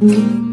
Mm-hmm.